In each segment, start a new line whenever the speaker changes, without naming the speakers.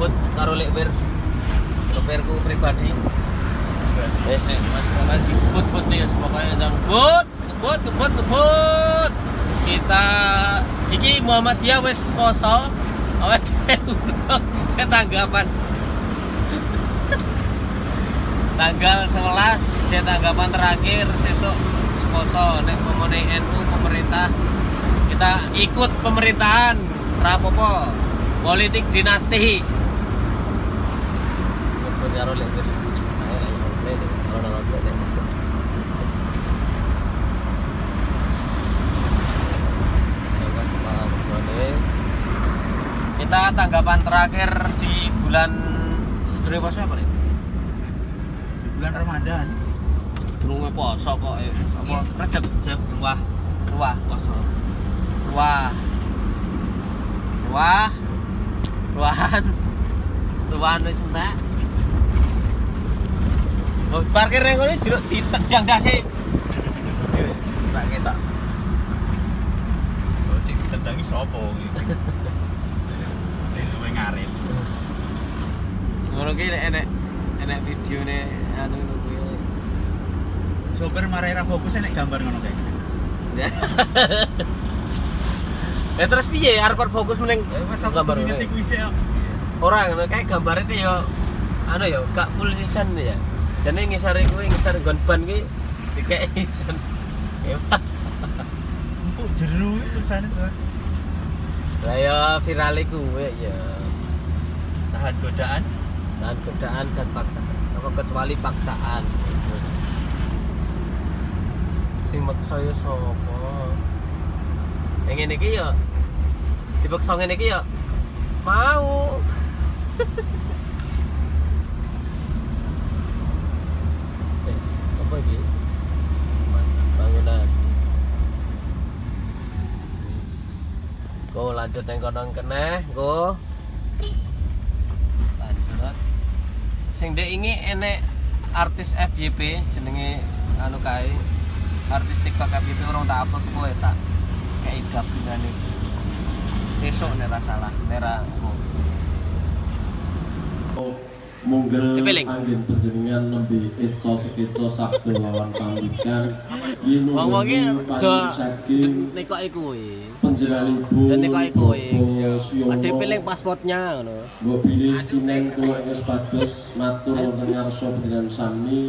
jemput karo lekpir lekpirku pribadi. Wes nek Mas Muhammad jemput but nih pokoknya jam but but but but kita iki Muhammadiyah wes poso. Awet saya tanggapan. Tanggal 11 saya tanggapan terakhir sesuk poso. Nek ngomongin NU pemerintah kita ikut pemerintahan. Rapopo politik dinasti kita tanggapan terakhir di bulan sedurunge poso apa nih?
Di bulan Ramadan.
Sedurunge poso kok eh. apa? Rejab
Jab wah
Ruah
poso.
Ruah Ruah Ruahan Ruahan wis entek Oh, parkir nang kono jeruk ditendang dasi. Tak ketok.
Oh, sing ditendangi sapa sing. Luwe ngarit.
Ngono ki nek enek enek videone anu ngono kuwi.
Sopir marai ra fokus nek gambar ngono gini.
Ya terus piye arep kon fokus meneng
Eh,
gambar
tuh
wae?
nyetik wis ya.
Ora ngono kayak gambarnya ya anu ya gak full season ya. Jane ngisare kuwi ngisar nggon ban kuwi dikeki season. Ya.
Empuk jeru itu tulisane tuh.
Lah ya viral kuwi ya.
Tahan godaan.
Dan godaan dan paksaan. Apa kecuali paksaan. Sing maksa ya sapa? Yang iki ya dipaksa ngene iki ya mau. lanjut yang kono keneh, go. Lanjut. Sing dek ini enek artis FYP jenenge anu kae. Artis TikTok FYP orang tak upload kowe tak kayak gabungan iki. Sesuk nek salah, nek ra engko.
Munggel angin penjaringan nembe eco sekeco sakdo lawan pamikan yinu
wong
iki neko
iku kuwi
penjaringan
ibu dan neko
iku kuwi
ade pilih pasportnya ngono.
Mbok pilih ineng kula iki sepados matur wonten ngarsa penjaringan sami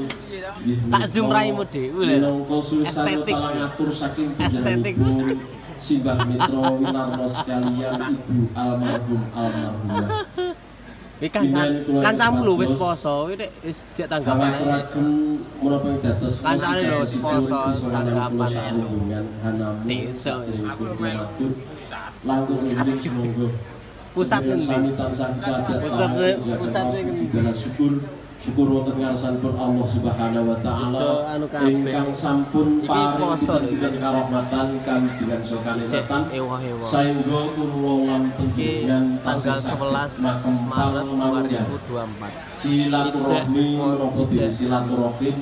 tak zoom raimu
de
menungko
susah ngatur saking penjaringan simbah Mitra winarno sekalian ibu almarhum almarhumah.
Wis kancan, kancamu lho wis poso, wis jek
tanggal menapa Aku dados.
Kancane lho poso tanggal ana. Sesuk
aku
melu
langkung
ning
monggo. Pusat ning.
Pusat
ning.
Pusat
ning.
Pusat
ning. Pusat syukur wonten ngarsanipun Allah Subhanahu wa taala.
Anu
ingkang sampun paring pinten karahmatan
Cek
sokalinatan saengga kula lan panjenengan
tanggal 11 Maret 2024.
silaturahmi menapa dene silaturahim.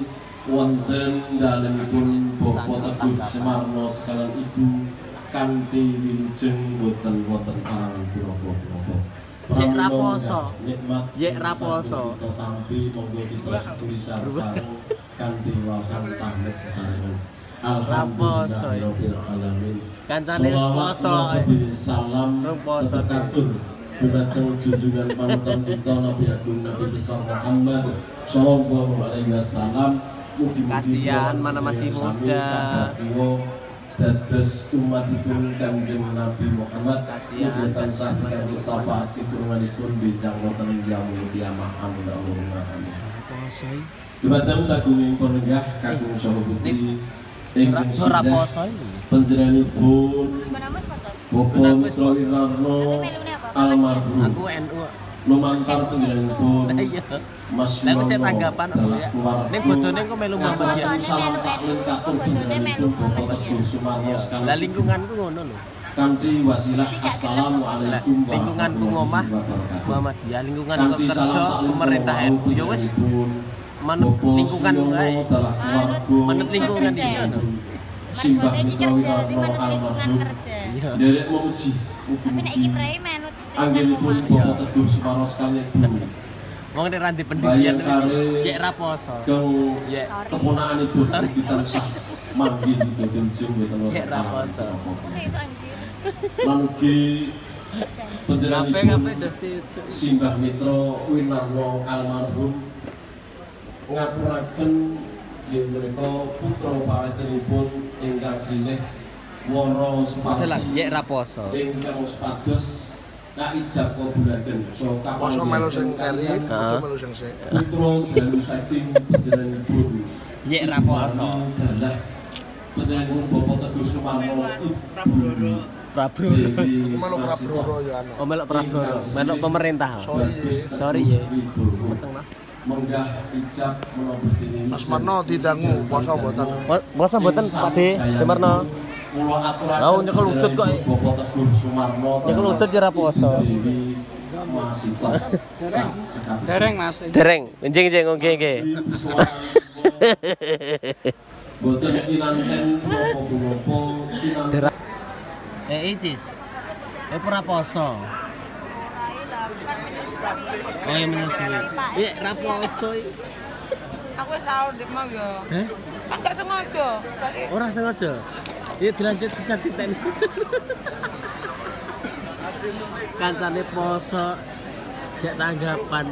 Wonten dalemipun Bapak Teguh Semarno sekalian Ibu kanthi wilujeng boten wonten pira-pira.
Yek raposo. Yek raposo.
Monggo kita syukuri sareng kanthi wawasan tahmid sesarengan.
Raposo.
Alhamdulillahirabbil alamin.
Kancane wis
Sholawat
poso.
Nabi salam
Rung poso,
berkatur Dumateng junjungan panutan kita Nabi Agung Nabi besar Muhammad Sallallahu alaihi wasallam Mugi-mugi
Kasihan, mana masih muda.
Dados umatipun kanjeng Nabi Muhammad Mugi tansah
masih
sapa siturunganipun Bijang wonten ing jamu kiamah Amin Allahumma amin. Dumateng sagungipun nenggah kakung saha putri Ingkang
ora poso iki.
panjenenganipun. Bapak
melunya apa?
almarhum
Aku NU.
Lumantar panjenenganipun
Lah iya.
Mas
Lah cek
Yono
tanggapan ya.
keluarga.
Ning bodone kok melu Muhammadiyah.
Bosone
salam taklin katur
melu
panjenenganipun Bapak. Teguh Sumarno
Lah
sekalian
lingkunganku ngono lho.
kanthi wasilah assalamualaikum
Lah, lingkunganku ngomah. Muhammadiyah, lingkungan kerja pemerintah NU ya wis
panjenenganipun
manut lingkungan wae.
keluarga
Manut lingkungan iya no.
Simbah
iki
Mitra
lingkungan
almarhum.
Iya.
Derek memuji
Tapi nek iki manut
Anggenipun Bapak Teguh Sumarno sekalian Bu.
Wong nek ra pendirian cek ra poso.
Kang
Ya.
keponaan ibu kita tansah manggil gitu kencing gitu loh.
Ya,
anjir.
Lan ugi
Kape kape
panjenenganipun. Simbah Mitra Winarno almarhum ngaturaken yen mereka putra pawestinipun ingkang silih Woro Supardi
ra poso.
ingkang supados kaijab kabulaken so
Masa melu sing keri, kudu melu sing sik.
putra jalu saking panjenenganipun
Ya ra poso.
dalah panjenenganipun Bapak Teguh Sumarno
Prabu.
Dewi
Melu Prabroro ya anu.
Oh melok Prabu. Melok pemerintah.
Sorry.
Sorry ya.
Meteng Menggah ijab menawa dene
Mas Marno didangu poso mboten.
Masa mboten Pak De, Demarno.
Kula aturaken
Lah, nyekel udut kok.
Bapak Teguh Sumarno
Nyekel udut ya poso.
Dereng Mas.
Dereng, njing njing nggih nggih.
Boten kinanten
Dereng. Eh Icis. Eh ora poso. Oh ya menyusui. Ya ra poso. iki.
Aku wis tau mau.
Heh?
Kan gak sengaja. Tadi
Ora sengaja. Ya dilanjut sisa titik. Kancane poso. Cek tanggapan.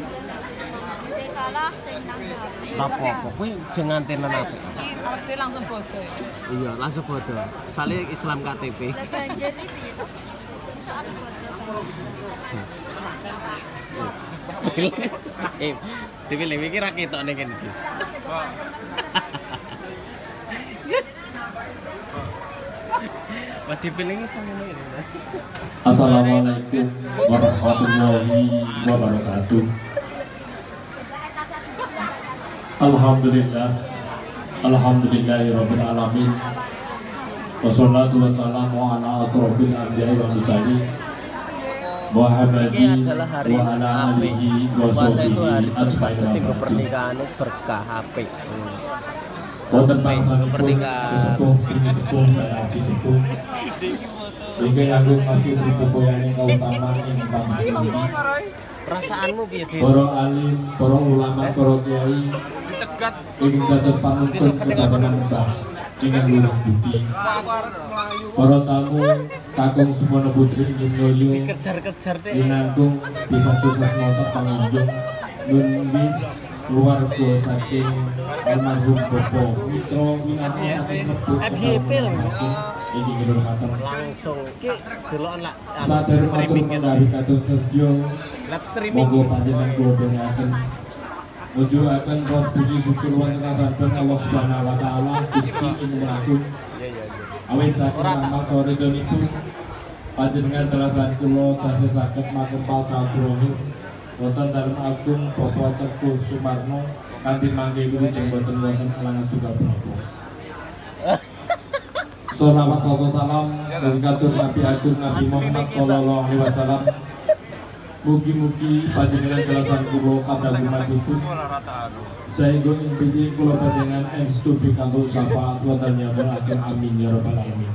Salah sing nanggap.
Apa-apa kowe jangan tenan
awake langsung bodoh.
Iya, langsung bodoh. Soalnya Islam KTP.
Lah banjir iki piye to? Soal bodoh.
Dipilih iki ra ketok ning kene iki. Wah, dipilih iki sama ngene.
Assalamualaikum warahmatullahi wabarakatuh. Alhamdulillah Alhamdulillahirabbil alamin. Wassalatu wassalamu ala asrofil anbiya'i wal mursalin Muhammadin
adalah hari
wa ala alihi wa sahbihi ajmain
pernikahan berkah apik.
Wonten
pernikahan.
sesepuh sepuh dan aji sepuh. Pasti panggung.
Perasaanmu?
Para alim, para ulama, para kiai
Dicegat.
ingin dados panuntun kepada Mbah ingkang luhur budi. Para tamu kakung semono putri ingin nyoyo
Kejar-kejar deh.
Inangkung bisa sukses ngosak pengunjung Nunbi keluarga saking almarhum Bobo Mitro Winarno saking Mebu
FYP lho.
Ini mater
Langsung. Ki delokan anu,
Sadar
streaming gitu.
katung serjo.
Live streaming.
Monggo panjenengan kula bengaken Mujudaken roh puji syukur wonten kasaben Allah Subhanahu wa taala Gusti ing mlaku
Iya iya iya.
Awit saking amal sore itu panjenengan terasan kula tasih saged makempal kagunging wonten dalem agung Bapak Teguh Sumarno kanthi mangke wilujeng boten wonten halangan duka brapa. Salawat salawat salam dari katur Nabi Agung Nabi Muhammad Sallallahu Alaihi Wasallam. Mugi-mugi panjenengan terasan kula kadagumipun sehingga ing piti kula panjenengan estu pikantuk syafaat wonten nyamaraken amin ya rabbal alamin.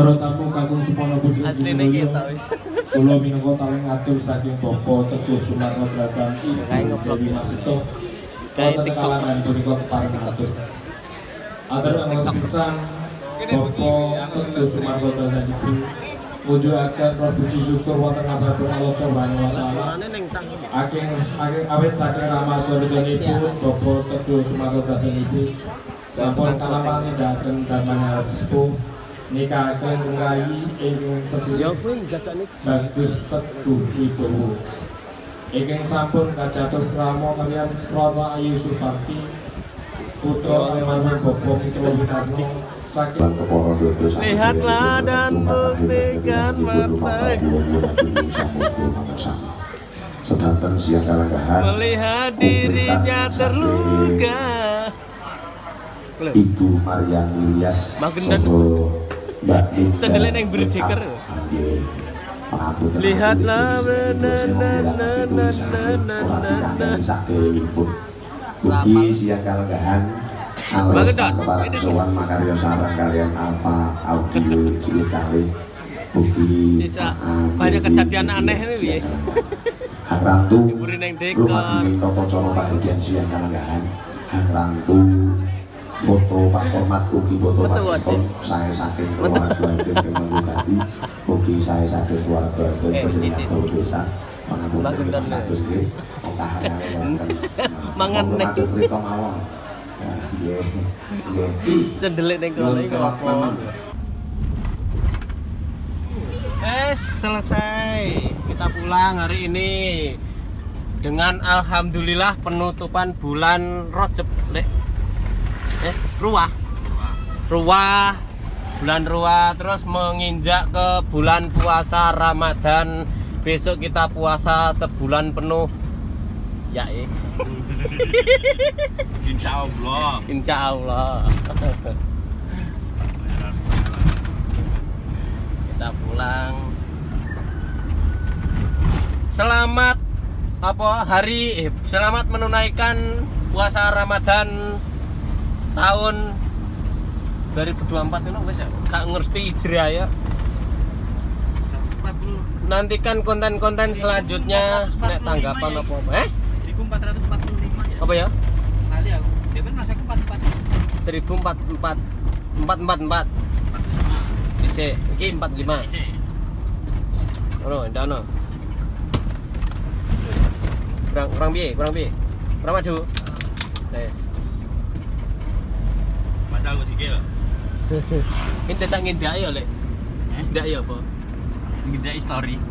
Para tamu kakung supana putri
Asline kita wis.
Kula minangka taling atur saking Bapak Teguh Sumarno Drasan
Kayak
Ibu
ngevlog.
Dewi Masito.
TikTok.
kalangan punika kepareng atur. Atur angos pisan Bapak Teguh Sumarno Drasan Ibu mujudaken roh puji syukur wonten asapun Allah Subhanahu wa taala.
Cangkem.
Aking aking awit saking ramal sarejanipun Bapak Teguh Sumarno Drasan Ibu sampun kalaman nindakaken damane sepuh nikahaken rayi ing
Ya
sesih
kuwi jagane
bagus teguh wibowo ingkang sampun krama kalian Rama Ayu Suparti putra almarhum Bapak Mitra
Lihatlah dan buktikan
siang kalanggahan
melihat dirinya terluka.
Ibu Marian Ilyas
Magenan.
Mbak
neng Bredeker.
Nggih. Pangapunten
Lihatlah.
Mugi siang kalanggahan
Banget,
Alus keparang sowan makarya sarang kalian Alfa Audio cilik kali Ugi
banyak
ugi
kejadian
ugi
aneh ini,
kalenggahan. Hang Rantu
dekor.
Lumadi Toto Coro Pak siang kalenggahan Hang Rantu foto Pak Kormat ugi foto Pak
Betul,
Iston saya saking keluarga Kemangukati ugi saya saking keluarga
Eh,
Kemangukati desa Pangapunten
Bagus,
kita
bagus.
status nggih Ongkahan
Mangan nek.
Prita mawon. Ya, nggih nggih.
Cendelik kalau
kelak memang
Eh selesai. Kita pulang hari ini. Dengan alhamdulillah penutupan bulan Rajab Lek. Eh ruah. Ruah bulan ruah terus menginjak ke bulan puasa Ramadan. Besok kita puasa sebulan penuh. Ya eh.
Insya Allah.
insya Allah. Kita pulang. Selamat apa hari eh, selamat menunaikan puasa Ramadan tahun 2024 ini wes ya gak ngerti hijriah ya nantikan konten-konten selanjutnya nek tanggapan apa apa eh
1445 ya.
apa ya
Kali aku. Dia kan masa 44.
1044 444 Isi, iki 45 Ono, ndak ono. Kurang kurang piye? Kurang piye? Kurang maju. Wes.
Padahal gue sikil.
Ini tak ngindak ya, Lek. Ndak ya apa?
Ngida story.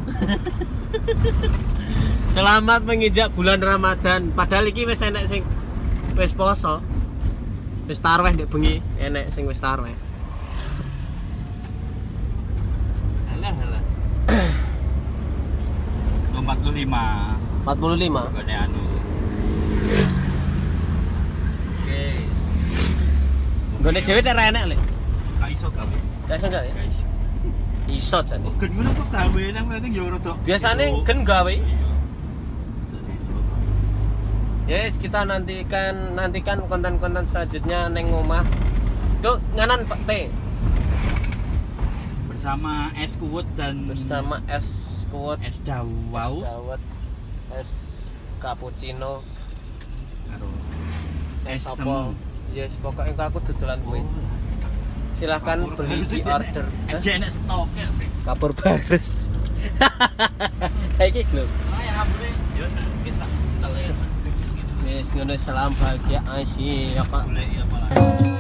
Selamat menginjak bulan Ramadan. Padahal iki wis enek sing wis poso. Wis tarweh ndek bengi, enek sing wis tarweh.
Alah alah. 45.
45.
Gede anu.
Gone dhewe tek ra enek, Lek.
Gak iso gawe.
Gak iso ya?
Gak iso.
Iso jane.
Gen ngono kok gawe nang ngene yo rada.
Biasane gen gawe.
Iya.
Yes, kita nantikan nantikan konten-konten selanjutnya neng omah. Tuh nganan Pak T
bersama es kuwut dan
bersama kuat,
es
es
dawau
dawet, es cappuccino,
karo
es
Es
apa? Yes, pokoknya aku dodolan kuwi. Silahkan beli di order. Hah?
Aja enak stok ya.
Kapur baris. Lho.
Ah ya teler.
Yes, ngono salam bahagia Pak.
Boleh ya malah.